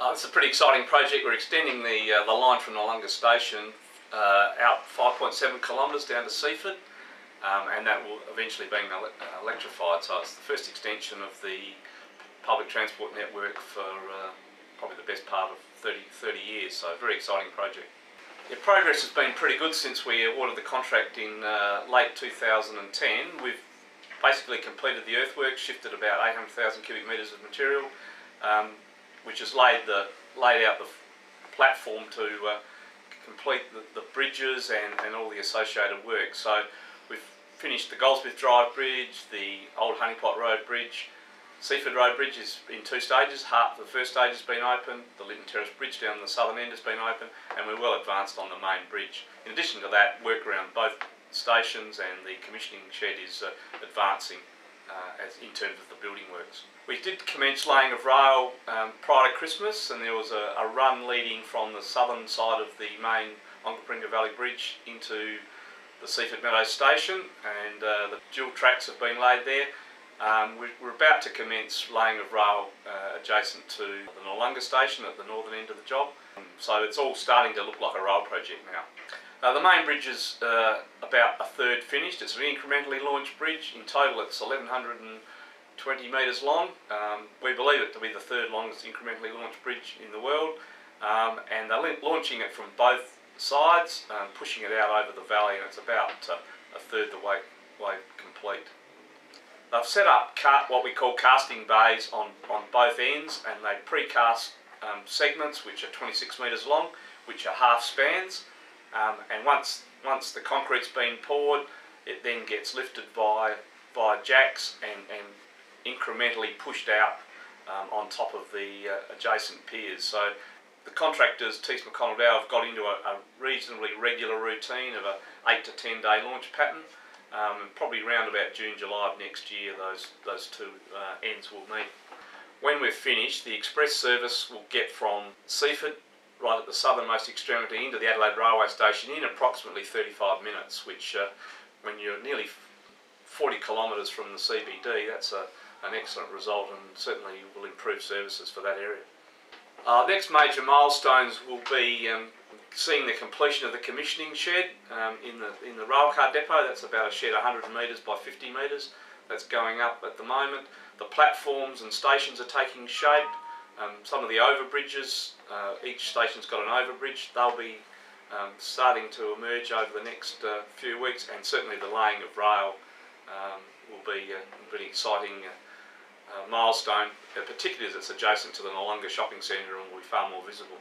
Uh, it's a pretty exciting project. We're extending the, uh, the line from Noarlunga Station uh, out 5.7 kilometres down to Seaford, um, and that will eventually be uh, electrified. So it's the first extension of the public transport network for uh, probably the best part of 30, 30 years. So very exciting project. Yeah, progress has been pretty good since we awarded the contract in uh, late 2010. We've basically completed the earthworks, shifted about 800,000 cubic metres of material, um, which has laid the laid out the platform to uh, complete the, the bridges and, and all the associated work. So we've finished the Goldsmith Drive Bridge, the Old Honeypot Road Bridge, Seaford Road Bridge is in two stages. Half the first stage has been open. The Lytton Terrace Bridge down the southern end has been open, and we're well advanced on the main bridge. In addition to that, work around both stations and the commissioning shed is uh, advancing uh, as in terms of the building works. We did commence laying of rail um, prior to Christmas, and there was a, a run leading from the southern side of the main Onkaparinga Valley Bridge into the Seaford Meadows station, and uh, the dual tracks have been laid there. Um, we're, we're about to commence laying of rail uh, adjacent to the Noarlunga station at the northern end of the job. So it's all starting to look like a rail project now. Uh, the main bridge is uh, about a third finished. It's an incrementally launched bridge. In total, it's 1,120 metres long. Um, we believe it to be the third longest incrementally launched bridge in the world. Um, and they're launching it from both sides, um, pushing it out over the valley, and it's about uh, a third the way, way complete. They've set up what we call casting bays on, on both ends, and they precast um, segments which are 26 metres long, which are half spans. Um, and once once the concrete's been poured, it then gets lifted by by jacks and, and incrementally pushed out um, on top of the uh, adjacent piers. So the contractors, Thiess McConnell Dowell, have got into a, a reasonably regular routine of a eight to ten day launch pattern. Um, and probably around about June, July of next year, those those two uh, ends will meet. When we're finished, the express service will get from Seaford right at the southernmost extremity into the Adelaide railway station in approximately 35 minutes, which uh, when you're nearly 40 kilometres from the CBD, that's a, an excellent result and certainly will improve services for that area. Our next major milestones will be um, seeing the completion of the commissioning shed um, in the in the railcar depot. That's about a shed 100 metres by 50 metres. That's going up at the moment. The platforms and stations are taking shape. Um, some of the overbridges, uh, each station's got an overbridge. They'll be um, starting to emerge over the next uh, few weeks, and certainly the laying of rail um, will be a pretty exciting uh, uh, milestone, uh, particularly as it's adjacent to the Noarlunga shopping centre and will be far more visible.